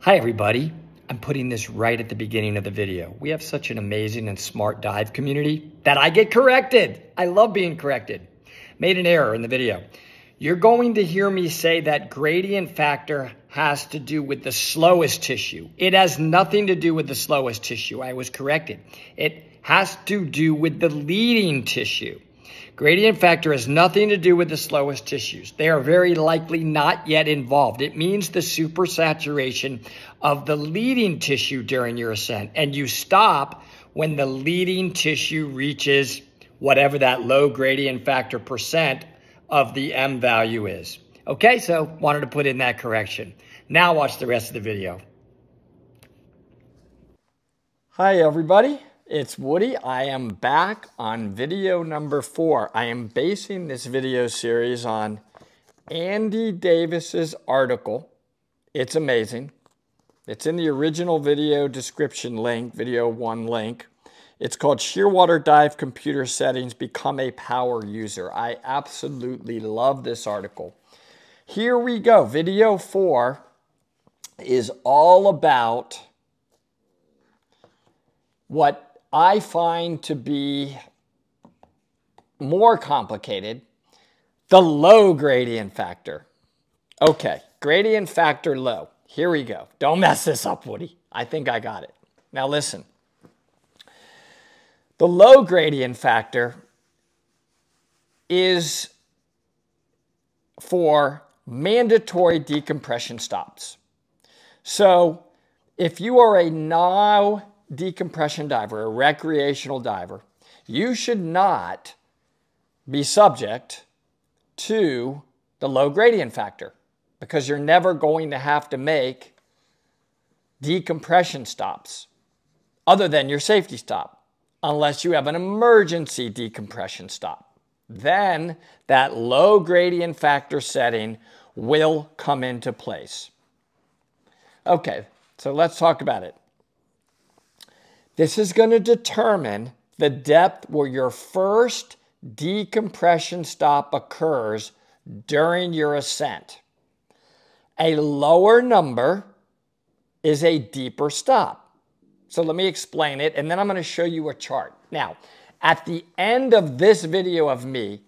Hi everybody. I'm putting this right at the beginning of the video. We have such an amazing and smart dive community that I get corrected. I love being corrected. Made an error in the video. You're going to hear me say that gradient factor has to do with the slowest tissue. It has nothing to do with the slowest tissue. I was corrected. It has to do with the leading tissue. Gradient factor has nothing to do with the slowest tissues. They are very likely not yet involved. It means the supersaturation of the leading tissue during your ascent. And you stop when the leading tissue reaches whatever that low gradient factor percent of the M value is. Okay, so wanted to put in that correction. Now watch the rest of the video. Hi, everybody. It's Woody. I am back on video number four. I am basing this video series on Andy Davis's article. It's amazing. It's in the original video description link, video one link. It's called Shearwater Dive Computer Settings Become a Power User. I absolutely love this article. Here we go. Video four is all about what I find to be more complicated the low gradient factor. Okay, gradient factor low. Here we go. Don't mess this up, Woody. I think I got it. Now listen. The low gradient factor is for mandatory decompression stops. So if you are a now decompression diver, a recreational diver, you should not be subject to the low gradient factor because you're never going to have to make decompression stops other than your safety stop unless you have an emergency decompression stop. Then that low gradient factor setting will come into place. Okay, so let's talk about it. This is going to determine the depth where your first decompression stop occurs during your ascent. A lower number is a deeper stop. So let me explain it, and then I'm going to show you a chart. Now, at the end of this video of me,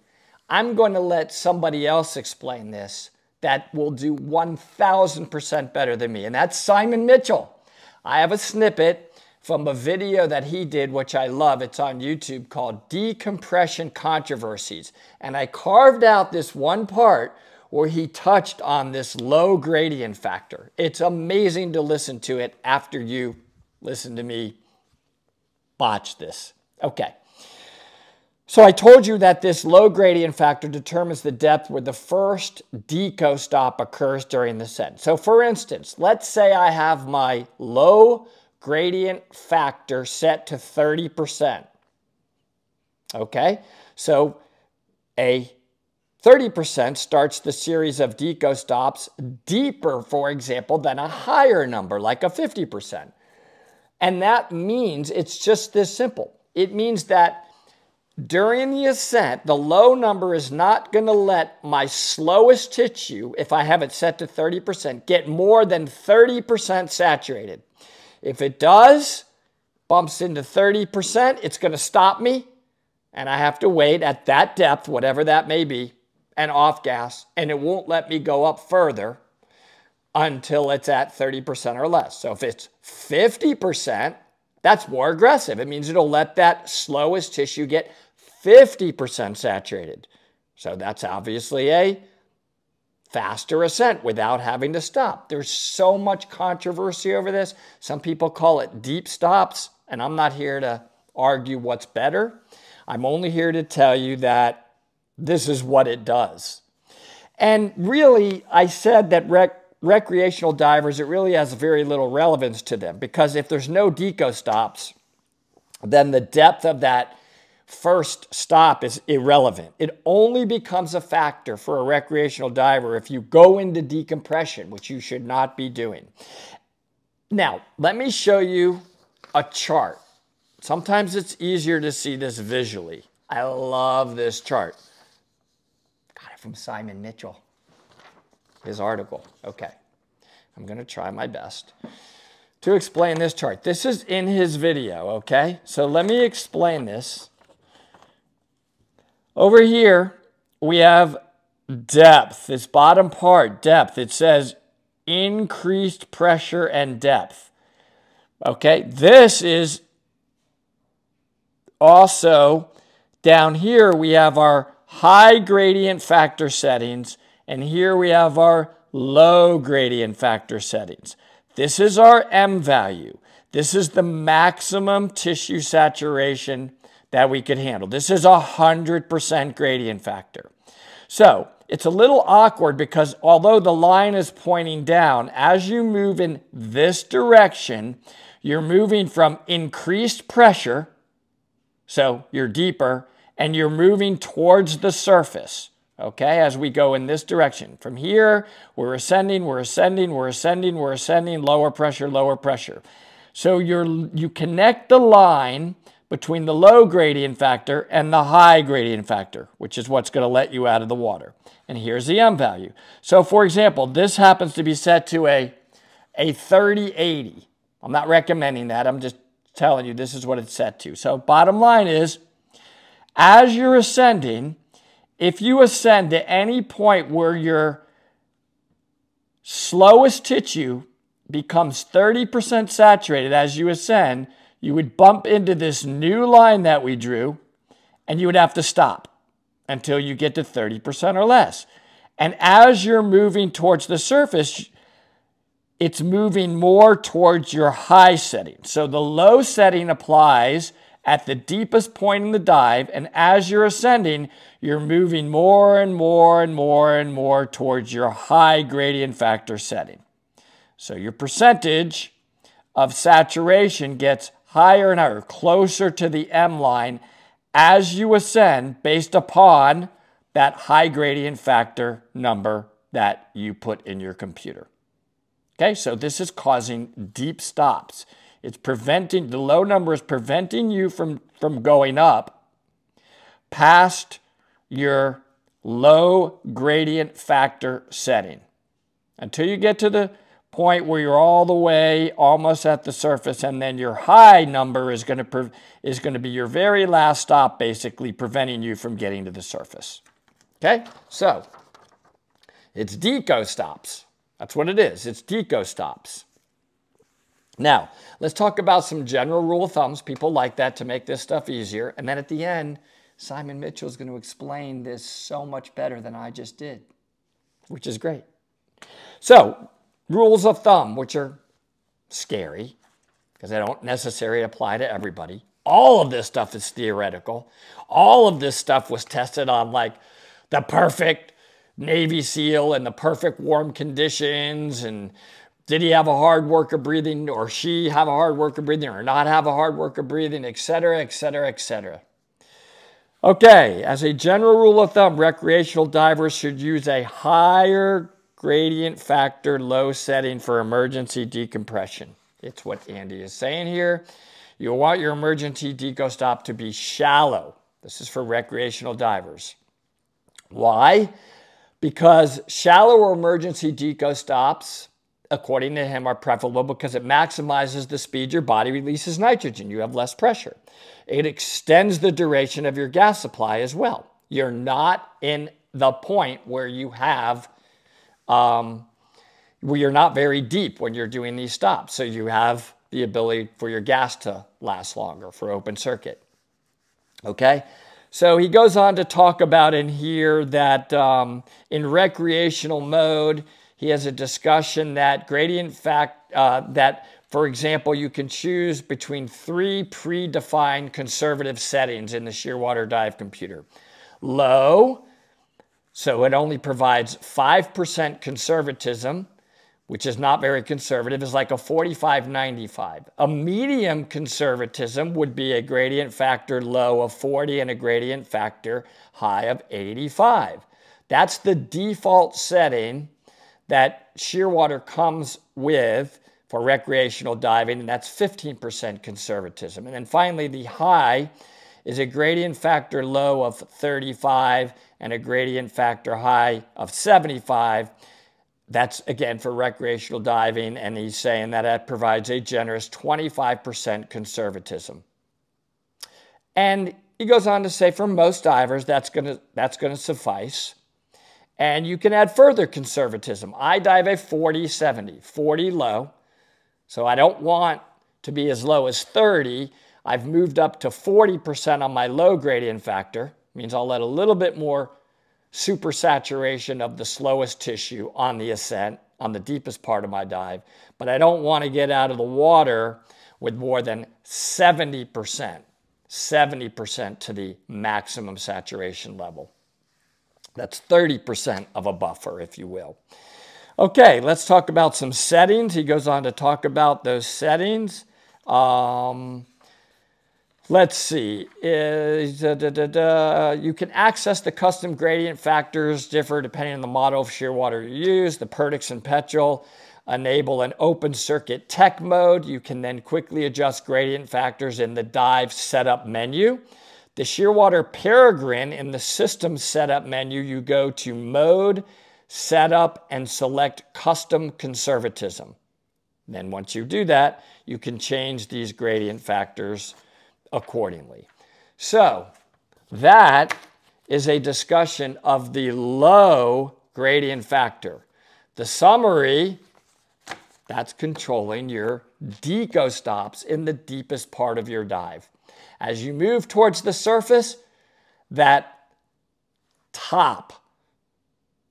I'm going to let somebody else explain this that will do 1,000% better than me, and that's Simon Mitchell. I have a snippet from a video that he did, which I love. It's on YouTube called Decompression Controversies. And I carved out this one part where he touched on this low gradient factor. It's amazing to listen to it after you listen to me botch this. Okay. So I told you that this low gradient factor determines the depth where the first deco stop occurs during the set. So for instance, let's say I have my low gradient factor set to 30%. Okay, so a 30% starts the series of deco stops deeper, for example, than a higher number, like a 50%. And that means it's just this simple. It means that during the ascent, the low number is not going to let my slowest tissue, if I have it set to 30%, get more than 30% saturated. If it does, bumps into 30%, it's going to stop me. And I have to wait at that depth, whatever that may be, and off gas. And it won't let me go up further until it's at 30% or less. So if it's 50%, that's more aggressive. It means it'll let that slowest tissue get 50% saturated. So that's obviously a faster ascent without having to stop. There's so much controversy over this. Some people call it deep stops, and I'm not here to argue what's better. I'm only here to tell you that this is what it does. And really, I said that rec recreational divers, it really has very little relevance to them because if there's no deco stops, then the depth of that first stop is irrelevant. It only becomes a factor for a recreational diver if you go into decompression, which you should not be doing. Now, let me show you a chart. Sometimes it's easier to see this visually. I love this chart. Got it from Simon Mitchell, his article. Okay. I'm going to try my best to explain this chart. This is in his video, okay? So let me explain this. Over here, we have depth, this bottom part, depth. It says increased pressure and depth. Okay, this is also down here we have our high gradient factor settings and here we have our low gradient factor settings. This is our M value. This is the maximum tissue saturation that we could handle. This is a 100% gradient factor. So it's a little awkward because although the line is pointing down, as you move in this direction, you're moving from increased pressure, so you're deeper, and you're moving towards the surface, okay, as we go in this direction. From here, we're ascending, we're ascending, we're ascending, we're ascending, lower pressure, lower pressure. So you're, you connect the line between the low gradient factor and the high gradient factor, which is what's going to let you out of the water. And here's the M value. So for example, this happens to be set to a, a 3080. I'm not recommending that. I'm just telling you this is what it's set to. So bottom line is, as you're ascending, if you ascend to any point where your slowest tissue becomes 30% saturated as you ascend, you would bump into this new line that we drew and you would have to stop until you get to 30% or less. And as you're moving towards the surface, it's moving more towards your high setting. So the low setting applies at the deepest point in the dive, and as you're ascending, you're moving more and more and more and more towards your high gradient factor setting. So your percentage of saturation gets higher and higher, closer to the M line as you ascend based upon that high gradient factor number that you put in your computer. Okay, so this is causing deep stops. It's preventing, the low number is preventing you from, from going up past your low gradient factor setting. Until you get to the point where you're all the way almost at the surface and then your high number is going to is going to be your very last stop basically preventing you from getting to the surface. Okay? So, it's deco stops. That's what it is. It's deco stops. Now, let's talk about some general rule of thumbs. People like that to make this stuff easier. And then at the end, Simon Mitchell is going to explain this so much better than I just did, which is great. So, rules of thumb, which are scary because they don't necessarily apply to everybody. All of this stuff is theoretical. All of this stuff was tested on like the perfect Navy SEAL and the perfect warm conditions and did he have a hard work of breathing or she have a hard work of breathing or not have a hard work of breathing, etc., etc., etc. Okay, as a general rule of thumb, recreational divers should use a higher gradient factor low setting for emergency decompression. It's what Andy is saying here. You want your emergency deco stop to be shallow. This is for recreational divers. Why? Because shallow emergency deco stops, according to him, are preferable because it maximizes the speed your body releases nitrogen. You have less pressure. It extends the duration of your gas supply as well. You're not in the point where you have um, where you're not very deep when you're doing these stops. So you have the ability for your gas to last longer for open circuit. Okay? So he goes on to talk about in here that um, in recreational mode, he has a discussion that gradient fact, uh, that for example, you can choose between three predefined conservative settings in the Shearwater Dive computer. Low, so it only provides 5% conservatism, which is not very conservative, is like a 45 95. A medium conservatism would be a gradient factor low of 40 and a gradient factor high of 85. That's the default setting that Shearwater comes with for recreational diving, and that's 15% conservatism. And then finally, the high is a gradient factor low of 35 and a gradient factor high of 75. that's again for recreational diving, and he's saying that that provides a generous 25% conservatism. And he goes on to say for most divers, that's going to that's going to suffice. And you can add further conservatism. I dive a 40 70, 40 low. So I don't want to be as low as 30. I've moved up to 40% on my low gradient factor. Means I'll let a little bit more supersaturation of the slowest tissue on the ascent, on the deepest part of my dive. But I don't want to get out of the water with more than 70%, 70% to the maximum saturation level. That's 30% of a buffer, if you will. Okay, let's talk about some settings. He goes on to talk about those settings. Um, let's see. Uh, Is, da, da, da, you can access the custom gradient factors, differ depending on the model of shearwater you use. The Perdix and Petrel enable an open circuit tech mode. You can then quickly adjust gradient factors in the dive setup menu. The Shearwater Peregrine in the System Setup menu, you go to Mode, Setup, and select Custom Conservatism. Then once you do that, you can change these gradient factors accordingly. So that is a discussion of the low gradient factor. The summary, that's controlling your deco stops in the deepest part of your dive. As you move towards the surface, that top,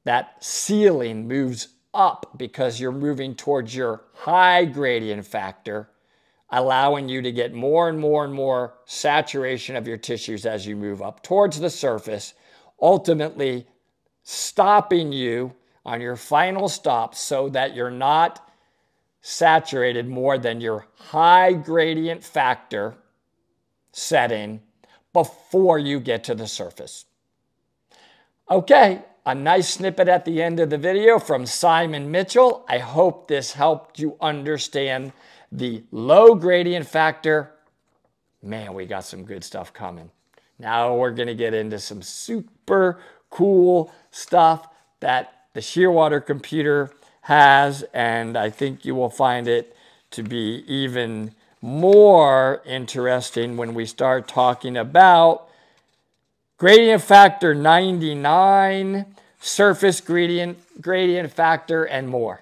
that ceiling moves up because you're moving towards your high gradient factor, allowing you to get more and more and more saturation of your tissues as you move up towards the surface, ultimately stopping you on your final stop so that you're not saturated more than your high gradient factor setting before you get to the surface. Okay, a nice snippet at the end of the video from Simon Mitchell. I hope this helped you understand the low gradient factor. Man, we got some good stuff coming. Now we're going to get into some super cool stuff that the Shearwater computer has, and I think you will find it to be even more interesting when we start talking about gradient factor 99, surface gradient, gradient factor, and more.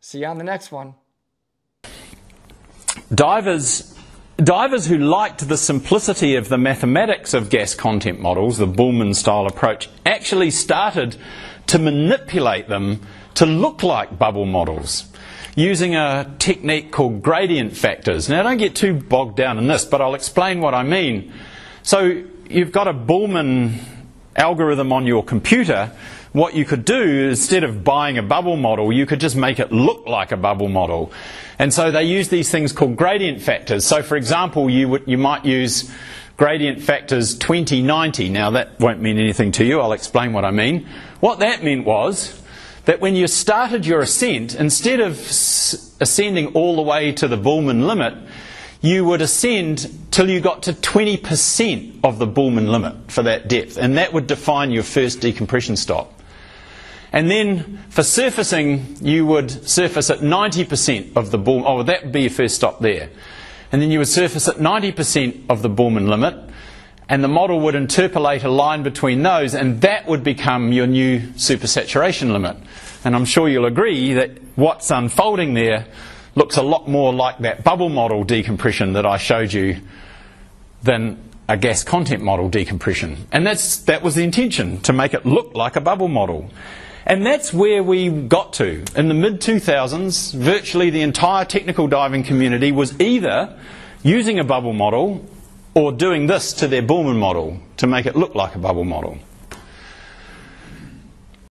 See you on the next one. Divers Divers who liked the simplicity of the mathematics of gas content models, the Bühlmann style approach, actually started to manipulate them to look like bubble models using a technique called gradient factors. Now, don't get too bogged down in this, but I'll explain what I mean. So, you've got a Bühlmann algorithm on your computer. What you could do, instead of buying a bubble model, you could just make it look like a bubble model. And so they use these things called gradient factors. So, for example, you, would, you might use gradient factors 2090. Now, that won't mean anything to you. I'll explain what I mean. What that meant was that when you started your ascent, instead of ascending all the way to the Bühlmann limit, you would ascend till you got to 20% of the Bühlmann limit for that depth, and that would define your first decompression stop. And then for surfacing, you would surface at 90% of the Bühlmann, oh, that would be your first stop there. And then you would surface at 90% of the Bühlmann limit, and the model would interpolate a line between those, and that would become your new supersaturation limit. And I'm sure you'll agree that what's unfolding there looks a lot more like that bubble model decompression that I showed you than a gas content model decompression. And that's, that was the intention, to make it look like a bubble model. And that's where we got to. In the mid 2000s, virtually the entire technical diving community was either using a bubble model or doing this to their Bühlmann model to make it look like a bubble model.